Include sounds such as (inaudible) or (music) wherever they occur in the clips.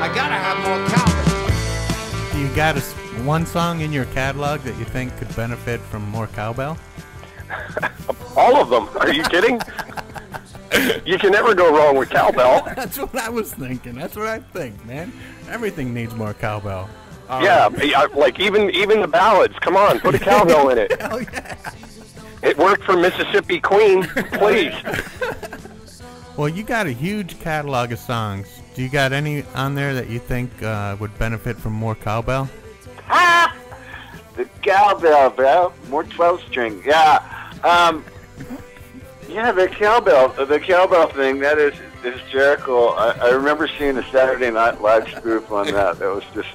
I gotta have more cowbell. You got a s one song in your catalog that you think could benefit from more cowbell? (laughs) All of them. Are you kidding? you can never go wrong with cowbell. (laughs) That's what I was thinking. That's what I think, man. Everything needs more cowbell. Yeah, yeah, like even even the ballads. Come on, put a cowbell in it. (laughs) Hell yeah. It worked for Mississippi Queen. Please. (laughs) Well, you got a huge catalog of songs. Do you got any on there that you think uh, would benefit from more cowbell? The cowbell, bro. More 12 string. Yeah. Um, yeah, the cowbell. The cowbell thing, that is hysterical. I, I remember seeing a Saturday Night Live spoof on that. That was just,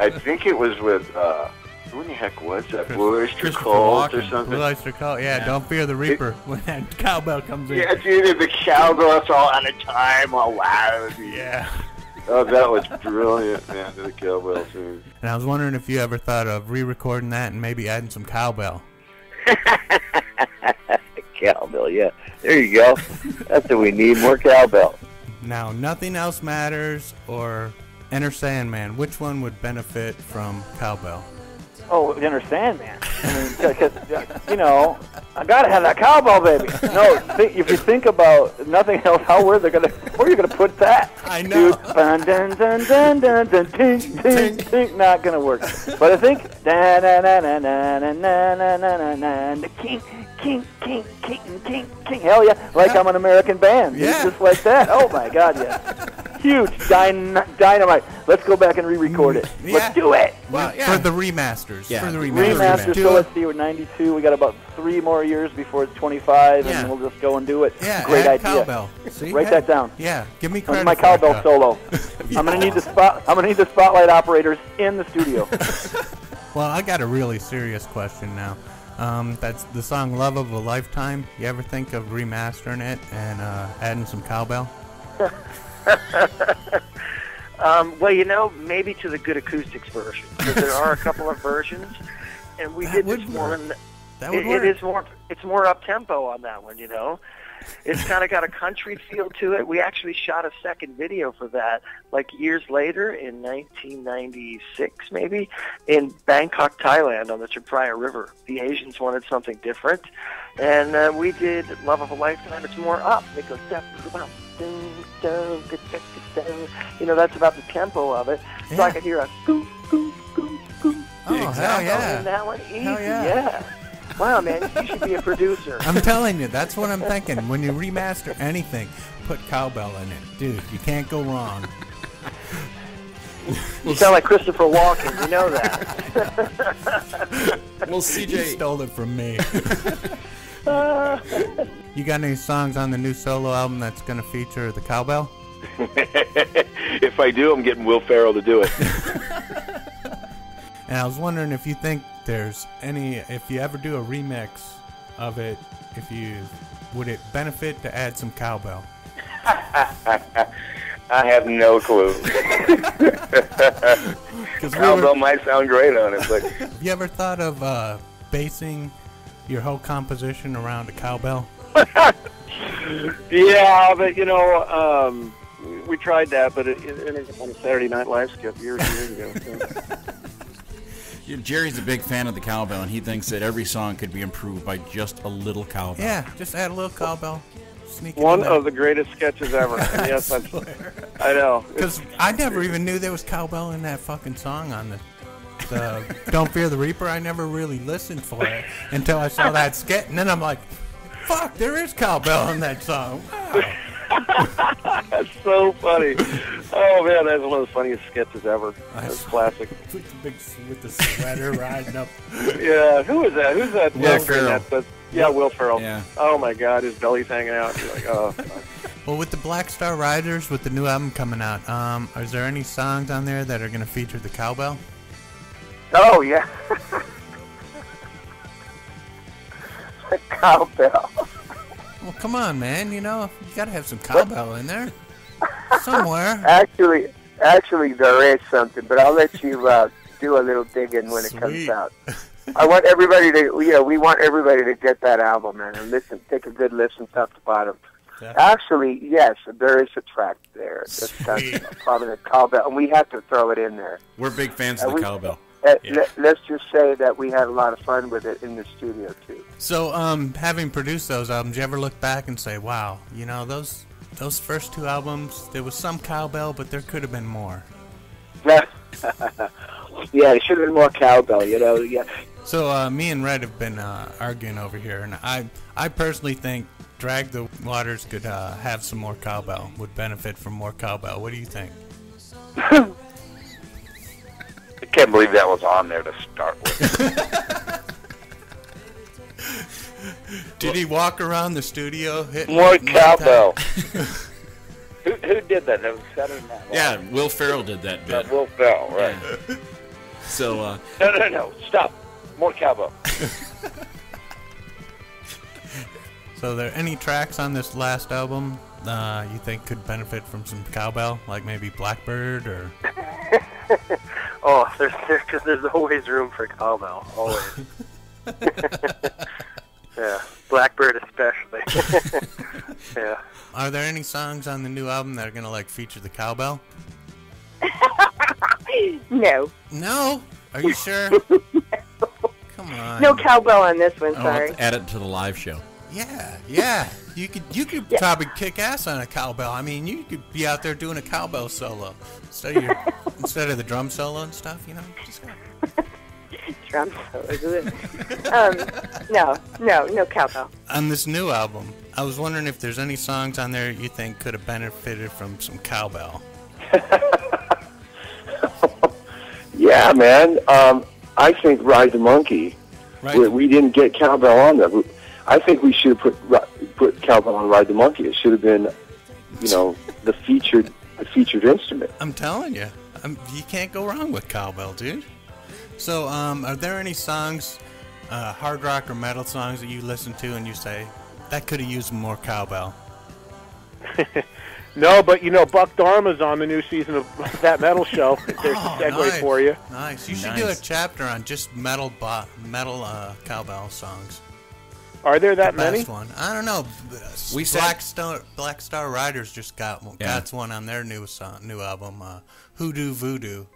I think it was with, uh, who in the heck was that? Blue Oyster Christopher Cult or something? Blue Oyster Cult. Yeah, don't fear the Reaper (laughs) when that cowbell comes in. Yeah, dude, the cowbell, it's all out of time, all loud. Yeah. (laughs) Oh, that was brilliant, man, to the cowbell too. And I was wondering if you ever thought of re-recording that and maybe adding some cowbell. (laughs) Cowbell, yeah. There you go. That's what we need, more cowbell. Now, Nothing Else Matters or Enter Sandman, which one would benefit from cowbell? Oh, Enter Sandman. I mean, 'cause, uh, you know, I gotta have that cowbell, baby. No, think, if you think about nothing else, how where they're gonna, where are you gonna put that? I know. Dude, dun dun dun dun dun dun ting ting ting. Not gonna work. But I think da na na na na na na na na na the king king king king king king. Hell yeah! Like I'm an American band. Yeah. Just like that. Oh my God, yeah. Huge dyn- dynamite. Let's go back and re-record it. Yeah. Let's do it. Well, yeah. For the remasters. Yeah. For the remasters. Remaster, Do so let's see, we're 92. We got about three more years before it's 25, Yeah. and we'll just go and do it. Yeah, Great idea. cowbell. See? Write Hey, that down. Yeah, give me That's credit my cowbell that. solo. (laughs) I'm gonna need the spot. I'm gonna need the spotlight operators in the studio. (laughs) Well, I got a really serious question now. Um, that's the song "Love of a Lifetime." You ever think of remastering it and uh, adding some cowbell? (laughs) Um, well, you know, maybe to the good acoustics version. there are a couple of versions, and we That did this work. one. That would It, work. it is more. It's more up tempo on that one. You know, it's kind of got a country feel to it. We actually shot a second video for that, like years later in 1996, maybe in Bangkok, Thailand, on the Chao Phraya River. The Asians wanted something different, and uh, we did "Love of a Lifetime." It's more up. It goes down, You know, that's about the tempo of it. So I could hear a goom, goom, goom, goom. Oh, hell Exactly. yeah. In that one, easy, Hell yeah. yeah. Wow, man, you should be a producer. (laughs) I'm telling you, that's what I'm thinking. When you remaster anything, put cowbell in it, dude. You can't go wrong. You sound like Christopher Walken. You know that. (laughs) Well, You CJ, stole it from me. (laughs) you got any songs on the new solo album that's gonna feature the cowbell? (laughs) if I do, I'm getting Will Ferrell to do it. (laughs) And I was wondering if you think there's any, if you ever do a remix of it, if you would it benefit to add some cowbell? (laughs) I have no clue. Cowbell might sound great on it, but have you ever thought of uh, basing your whole composition around a cowbell? Yeah, but you know, um, we tried that, but it, it ended up on a Saturday Night Live skit years and years ago. So. (laughs) Yeah, Jerry's a big fan of the cowbell, and he thinks that every song could be improved by just a little cowbell. Yeah, just add a little cowbell. Sneak One of the greatest sketches ever. And (laughs) yes, that's, I know. Because I never even knew there was cowbell in that fucking song on the, the (laughs) Don't Fear the Reaper. I never really listened for it until I saw that skit, and then I'm like, fuck, there is cowbell in that song. Wow. That's so funny. Oh man, that's one of the funniest sketches ever. That's That's- classic. (laughs) with the big with the sweater riding up. Yeah, who is that? Who's that? Will Will Ferrell. That, that, yeah, Will Ferrell. Yeah. Oh my God, his belly's hanging out. You're like, oh. (laughs) Well, with the Black Star Riders, with the new album coming out, um, is there any songs on there that are going to feature the cowbell? Oh, yeah. (laughs) cowbell. Well, come on, man. You know you got to have some cowbell in there somewhere. (laughs) Actually, actually, there is something, but I'll let you uh, do a little digging when it comes out. (laughs) I want everybody to, you know, we want everybody to get that album, man, and listen, take a good listen, top to bottom. Actually, yes, there is a track there. That's, that's probably the cowbell, and we have to throw it in there. We're big fans Uh, of the we- cowbell. Yeah. let, let's just say that we had a lot of fun with it in the studio too. So, um, having produced those albums, you ever look back and say, "Wow, you know those those first two albums, there was some cowbell, but there could have been more." (laughs) yeah, it should have been more cowbell, you know. Yeah, So, uh, me and Red have been uh, arguing over here, and I I personally think Drag the Waters could uh, have some more cowbell, would benefit from more cowbell. What do you think? (laughs) I can't believe that was on there to start with. (laughs) Did he walk around the studio hitting More cowbell. (laughs) who, who did that? That was Saturday Night Live. Yeah, Will Ferrell did that bit. Will Ferrell, right? So, uh, No, no, no. Stop. More cowbell. (laughs) So, are there any tracks on this last album uh, you think could benefit from some cowbell, like maybe Blackbird or? Oh, there's there's, cause there's always room for cowbell, always. (laughs) yeah, Blackbird especially. (laughs) yeah. Are there any songs on the new album that are gonna like feature the cowbell? (laughs) No. No. Are you sure? Come on. No cowbell on this one, I'll sorry. have to add it to the live show. Yeah, yeah. You could you could probably kick ass on a cowbell. I mean, you could be out there doing a cowbell solo instead of your (laughs) instead of the drum solo and stuff. You know. Just. (laughs) Drum it? um, no, no, no cowbell. On this new album, I was wondering if there's any songs on there you think could have benefited from some cowbell. (laughs) Yeah, man. Um, I think Ride the Monkey. Right. We, we didn't get cowbell on there. We- I think we should have put put cowbell on Ride the Monkey. It should have been, you know, the featured the featured instrument. I'm telling you, I'm, you can't go wrong with cowbell, dude. So, um, are there any songs, uh, hard rock or metal songs that you listen to and you say that could have used more cowbell? (laughs) No, but you know, Buck Dharma's on the new season of (laughs) that metal show. (laughs) There's Oh, a segue nice. for you. Nice. You should do a chapter on just metal bo- metal uh, cowbell songs. Are there that the many? Best one. I don't know. We We said- Black Star Black Star Riders just got one. Yeah. Got one on their new song, new album. Uh, Hoodoo Voodoo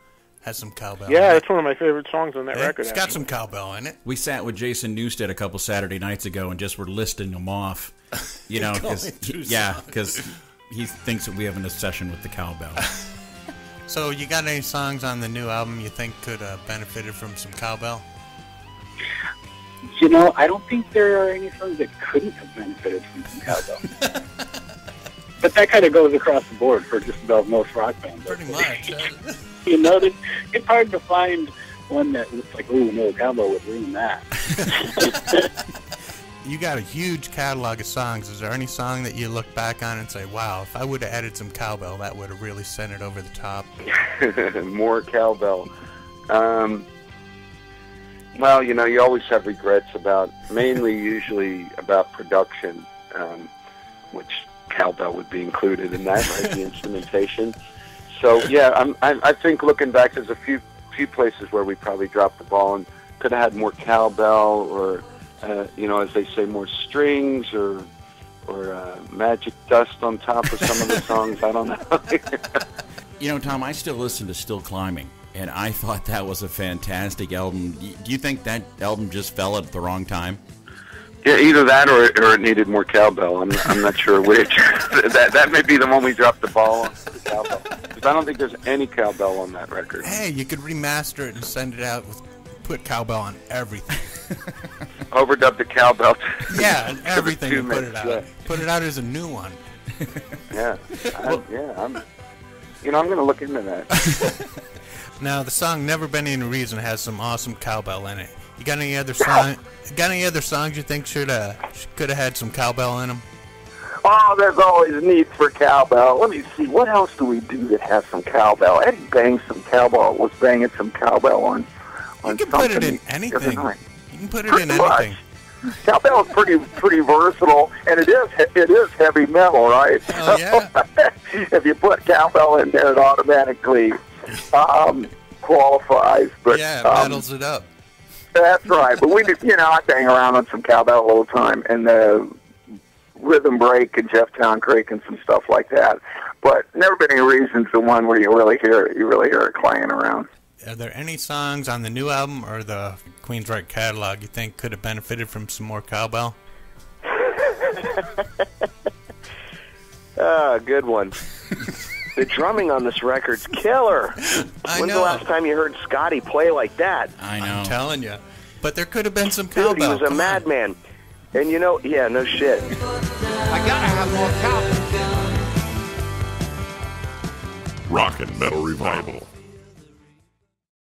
has some cowbell. Yeah, in that's one of my favorite songs on that Yeah, record. It's got actually. some cowbell in it. We sat with Jason Newsted a couple Saturday nights ago and just were listing them off. (laughs) You know, Going 'cause- through (laughs) yeah, because he thinks that we have an obsession with the cowbell. (laughs) So, you got any songs on the new album you think could have benefited from some cowbell? You know, I don't think there are any songs that couldn't have benefited from some (laughs) cowbell. but that kind of goes across the board for just about most rock bands. Pretty much. (laughs) You know, that it's hard to find one that looks like, ooh, no, cowbell would ruin that. (laughs) you got a huge catalog of songs. Is there any song that you look back on and say, "Wow, if I would have added some cowbell, that would have really sent it over the top"? More cowbell. Um, well, you know, you always have regrets about, mainly usually about production, um, which cowbell would be included in that, right? the (laughs) instrumentation. So yeah, I'm, I, I think looking back, there's a few few places where we probably dropped the ball and could have had more cowbell, or uh, you know, as they say, more strings, or or uh, magic dust on top of some of the (laughs) songs. I don't know. You know, Tom, I still listen to Still Climbing, and I (laughs) thought that was a fantastic album. Do you think that album just fell at the wrong time? Yeah, either that or, or it needed more cowbell. I'm, I'm not sure which. (laughs) that that may be the one we dropped the ball on, the cowbell. 'Cause I don't think there's any cowbell on that record. Hey, you could remaster it and send it out with put cowbell on everything. (laughs) Overdub the cowbell. yeah, and everything. and put mix, it out. yeah. Put it out as a new one. Yeah, I, yeah. I'm, you know, I'm going to look into that. Now the song "Never Been Any Reason" has some awesome cowbell in it. You got any other song? got any other songs you think should uh could have had some cowbell in them? Oh, there's always need for cowbell. Let me see. What else do we do that has some cowbell? Eddie banged some cowbell. Was banging some cowbell on. on You can put it in anything. You can put it Pretty in much. anything. Cowbell is pretty pretty versatile, and it is it is heavy metal, right? Oh, yeah. (laughs) if you put cowbell in there, it automatically um, qualifies. But yeah, um, it up. That's right. But we did, you know, I bang around on some cowbell all the time, and the rhythm break and Jefftown Creek and some stuff like that. But never been any reason to one where you really hear it. You really hear it clanging around. Are there any songs on the new album or the Queensryche catalog you think could have benefited from some more cowbell? (laughs) Ah, good one. (laughs) the drumming on this record's killer. I When's know. the last time you heard Scotty play like that? I I'm telling you. But there could have been some Dude, cowbell. he was a madman. And you know, yeah, no shit. I gotta have more cowbell. Rockin' Metal Revival.